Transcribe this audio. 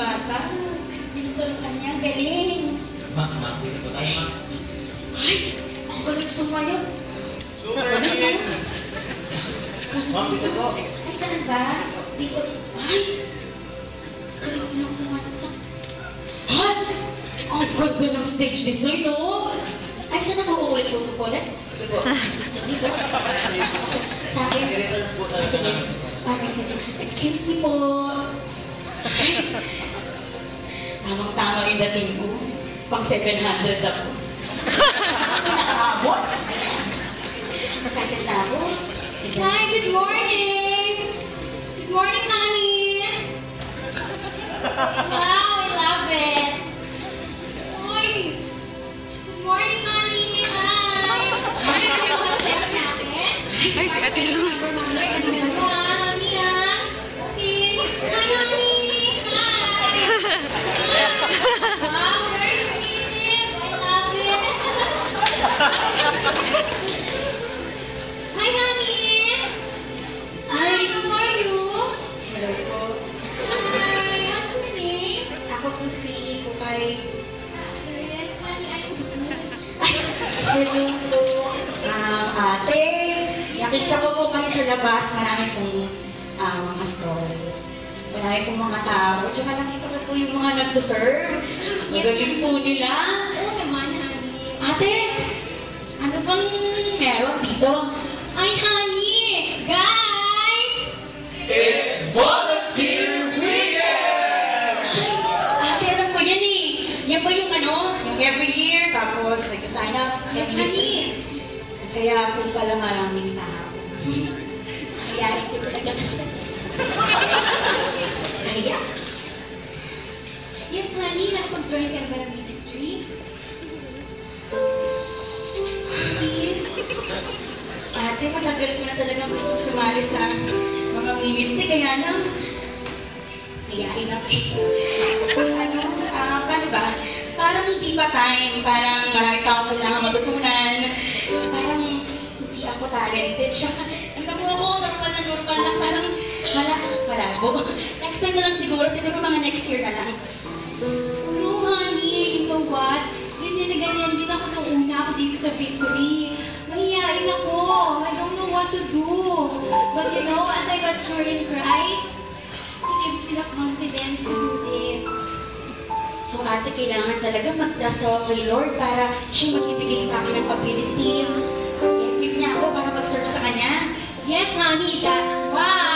bata. Tinutulungan niya. Ang galing. Ma, makita po tayo, ma. Ay, ang galing sumayaw. Super galing. ah. Galing. Ma'am, dito po. Ay, saan ba? Dito. Ay! Galing mo lang kumanta. Ay! Ang ganda ng stage design, no? Ay, saan na uulit mo po ulit? Dito po. Dito? Sa akin? Po tayo. Sige. Bakit dito? Excuse me po. Ay! Tamang-tama yung dating ko. Pang 700 ako. Pinakaabot. Excited na ako. Hi, good morning! Good morning, honey! Wow, po kayo sa labas. Marami pong ah, mga story. Marami pong mga tao. Tsaka nakita ko po yung mga nagsaserve. Magaling po nila. Oo naman, honey. Ate, ano bang meron dito? Ay, honey! Guys! It's volunteer weekend! Ate, alam ko yan eh. Yan ba yung ano, yung every year, tapos nagsasign up sa Yes, honey. Kaya po pala maraming tao. Kaya ko talaga kasi. Kaya, Yes, honey. Nakapag-join ka na ba ng ministry? Ate, matagal ko na talagang gusto sumali sa mga ministry, kaya lang, kayain na ano, ah, paano ba? Parang hindi pa time, parang marami pa ako kailangan matutunan, parang hindi ako talented, mo ako, lang, parang wala, malabo. Next time na lang siguro, siguro mga next year na lang. No, honey. You know what? Ganyan na ganyan din ako nung una ako dito sa Victory. Mahihain ako. I don't know what to do. But you know, as I got sure in Christ, He gives me the confidence to do this. So ate, kailangan talaga mag-trust kay Lord para siya magbibigay sa akin ng ability. I-equip niya ako para mag-serve sa Kanya. Yes, honey, that's why.